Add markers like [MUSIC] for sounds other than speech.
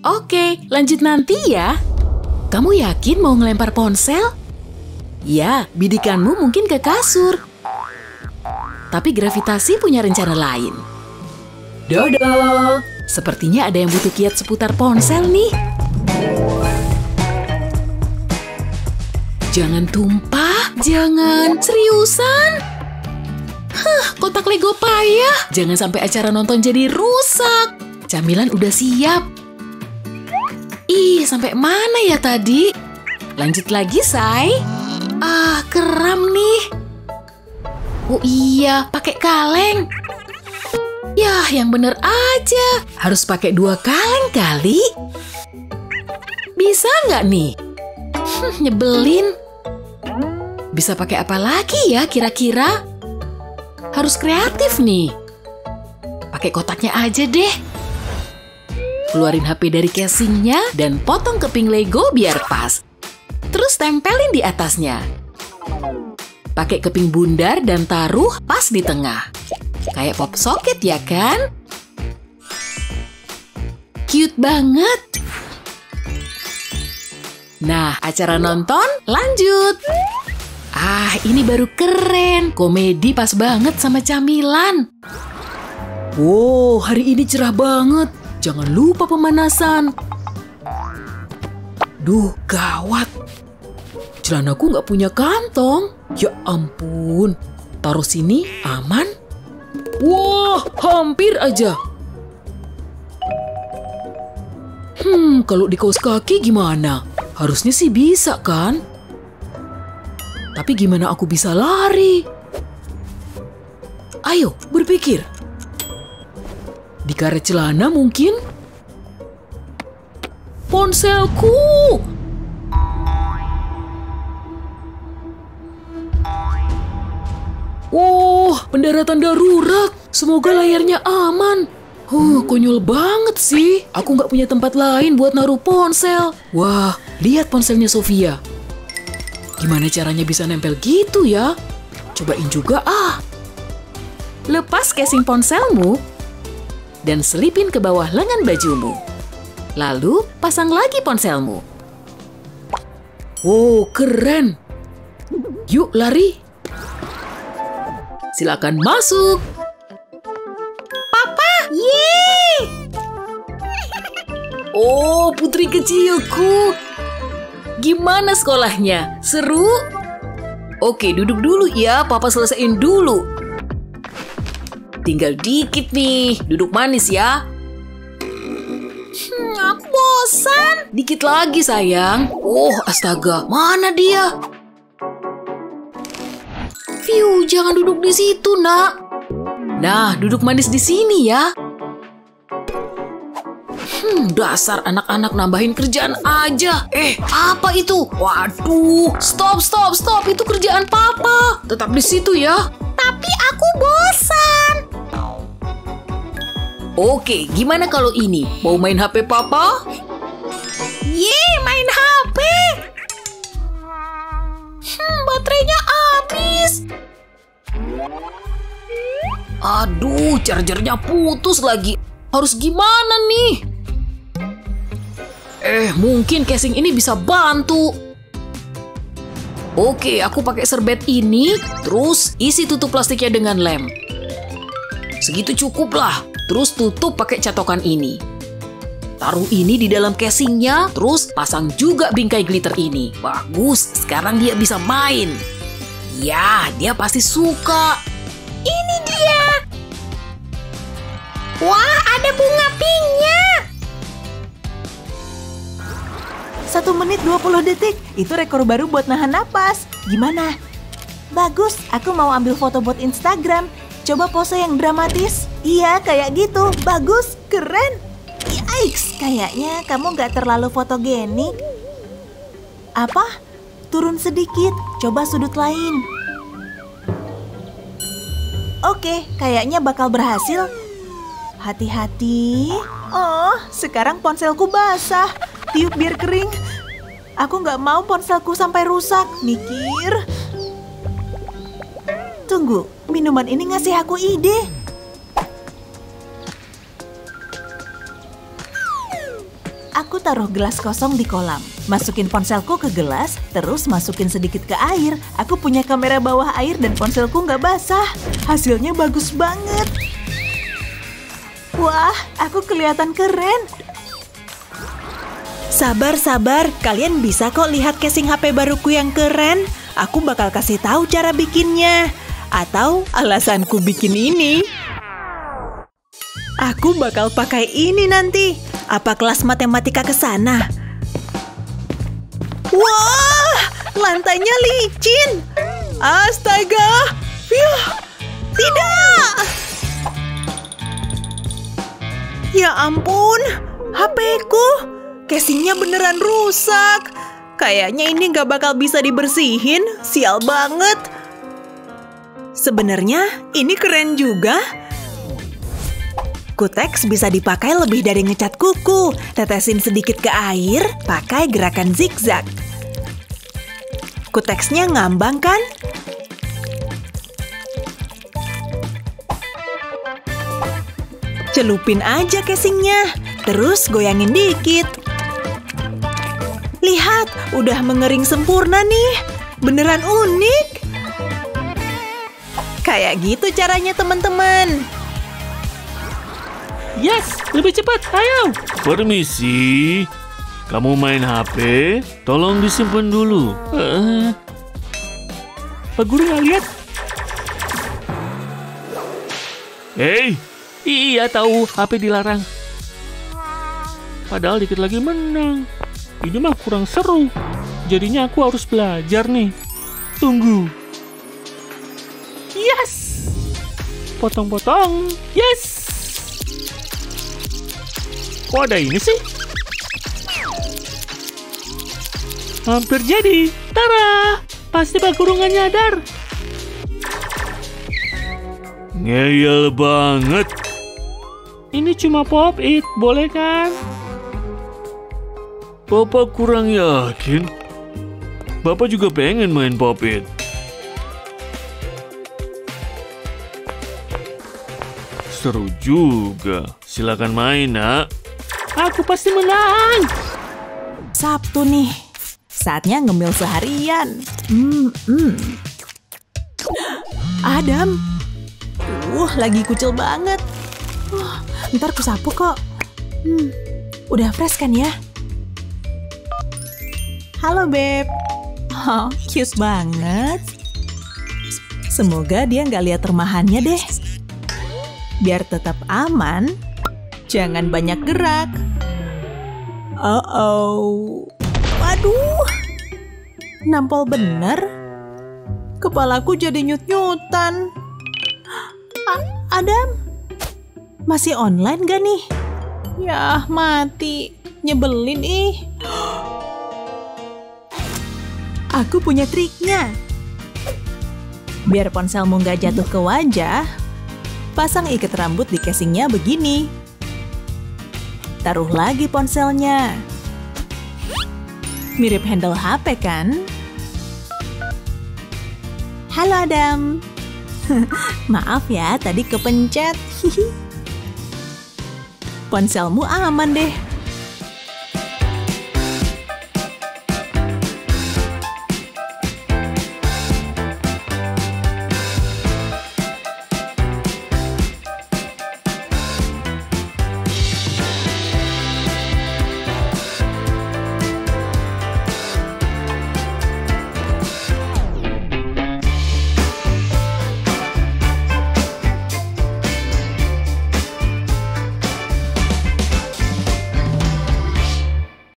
Oke, lanjut nanti ya. Kamu yakin mau ngelempar ponsel? Ya, bidikanmu mungkin ke kasur. Tapi gravitasi punya rencana lain. Dodo! Sepertinya ada yang butuh kiat seputar ponsel nih. Jangan tumpah, jangan. Seriusan? Hah, kotak Lego payah. Jangan sampai acara nonton jadi rusak. Camilan udah siap. Ih, sampai mana ya tadi? Lanjut lagi, Say. Ah, keram nih. Oh iya, pakai kaleng. Yah, yang bener aja. Harus pakai dua kaleng kali. Bisa nggak nih? Hmm, nyebelin. Bisa pakai apa lagi ya kira-kira? Harus kreatif nih. Pakai kotaknya aja deh. Keluarin HP dari casingnya dan potong keping Lego biar pas. Terus tempelin di atasnya. Pakai keping bundar dan taruh pas di tengah. Kayak pop socket ya kan? Cute banget. Nah, acara nonton lanjut. Ah, ini baru keren. Komedi pas banget sama camilan. Wow, hari ini cerah banget. Jangan lupa pemanasan. Duh, gawat. Celanaku nggak punya kantong. Ya ampun. Taruh sini, aman? Wah, hampir aja. Hmm, kalau di kaos kaki gimana? Harusnya sih bisa kan? Tapi gimana aku bisa lari? Ayo, berpikir. Karet celana mungkin? Ponselku! Wow, pendaratan darurat. Semoga layarnya aman. Huh, konyol banget sih. Aku nggak punya tempat lain buat naruh ponsel. Wah, lihat ponselnya Sofia. Gimana caranya bisa nempel gitu ya? Cobain juga ah. Lepas casing ponselmu dan selipin ke bawah lengan bajumu. Lalu pasang lagi ponselmu. Wow, keren. Yuk lari. Silakan masuk. Papa, yeay! Oh, putri kecilku. Gimana sekolahnya? Seru? Oke, duduk dulu ya. Papa selesaiin dulu. Tinggal dikit nih. Duduk manis ya. Hmm, aku bosan. Dikit lagi, sayang. Oh, astaga. Mana dia? Fiu, jangan duduk di situ, nak. Nah, duduk manis di sini ya. Hmm, dasar anak-anak nambahin kerjaan aja. Eh, apa itu? Waduh, stop, stop, stop. Itu kerjaan papa. Tetap di situ ya. Tapi aku bosan. Oke, gimana kalau ini? Mau main HP papa? Yeay, main HP. Hmm, baterainya habis. Aduh, chargernya putus lagi. Harus gimana nih? Eh, mungkin casing ini bisa bantu. Oke, aku pakai serbet ini, terus isi tutup plastiknya dengan lem. Segitu cukup lah. Terus tutup pakai catokan ini. Taruh ini di dalam casingnya, terus pasang juga bingkai glitter ini. Bagus, sekarang dia bisa main. Ya, dia pasti suka. Ini dia. Wah, ada bunga pinknya. Satu menit 20 detik, itu rekor baru buat nahan napas. Gimana? Bagus, aku mau ambil foto buat Instagram. Coba pose yang dramatis. Iya, kayak gitu. Bagus, keren. Yikes, kayaknya kamu nggak terlalu fotogenik. Apa? Turun sedikit, coba sudut lain. Oke, kayaknya bakal berhasil. Hati-hati. Oh, sekarang ponselku basah. Tiup biar kering. Aku nggak mau ponselku sampai rusak. Mikir. Tunggu, minuman ini ngasih aku ide. Aku taruh gelas kosong di kolam. Masukin ponselku ke gelas, terus masukin sedikit ke air. Aku punya kamera bawah air dan ponselku nggak basah. Hasilnya bagus banget. Wah, aku kelihatan keren. Sabar, sabar. Kalian bisa kok lihat casing HP baruku yang keren. Aku bakal kasih tahu cara bikinnya. Atau alasanku bikin ini. Aku bakal pakai ini nanti. Apa kelas matematika ke sana? Wah, lantainya licin. Astaga. Yuh, tidak. Ya ampun, HP-ku. Casingnya beneran rusak. Kayaknya ini nggak bakal bisa dibersihin. Sial banget. Sebenarnya ini keren juga. Kutex bisa dipakai lebih dari ngecat kuku. Tetesin sedikit ke air, pakai gerakan zigzag. Kutexnya ngambang kan? Celupin aja casingnya, terus goyangin dikit. Lihat, udah mengering sempurna nih. Beneran unik. Kayak gitu caranya teman-teman. Yes, lebih cepat, ayo. Permisi. Kamu main HP? Tolong disimpan dulu. Uh, Pak Guru nggak lihat? Hei, iya tahu HP dilarang. Padahal dikit lagi menang. Ini mah kurang seru. Jadinya aku harus belajar nih. Tunggu. Yes! Potong-potong. Yes! Kok ada ini sih? Hampir jadi. Tara! Pasti Pak Guru nggak nyadar. Ngeyel banget. Ini cuma pop it, boleh kan? Bapak kurang yakin. Bapak juga pengen main pop it. Seru juga. Silakan main, nak. Aku pasti menang. Sabtu nih. Saatnya ngemil seharian. Hmm, hmm. Adam. Uh, lagi kucil banget. Uh, ntar ku sapu kok. Hmm, udah fresh kan ya? Halo, Beb. Oh, cute banget. Semoga dia nggak lihat remahannya deh. Biar tetap aman, jangan banyak gerak. Oh-oh. Waduh. Nampol bener. Kepalaku jadi nyut-nyutan. A- Adam. Masih online gak nih? Ya, mati. Nyebelin ih. Aku punya triknya. Biar ponselmu nggak jatuh ke wajah, pasang ikat rambut di casingnya begini. Taruh lagi ponselnya. Mirip handle HP kan? Halo Adam. [LAUGHS] Maaf ya, tadi kepencet. [LAUGHS] Ponselmu aman deh.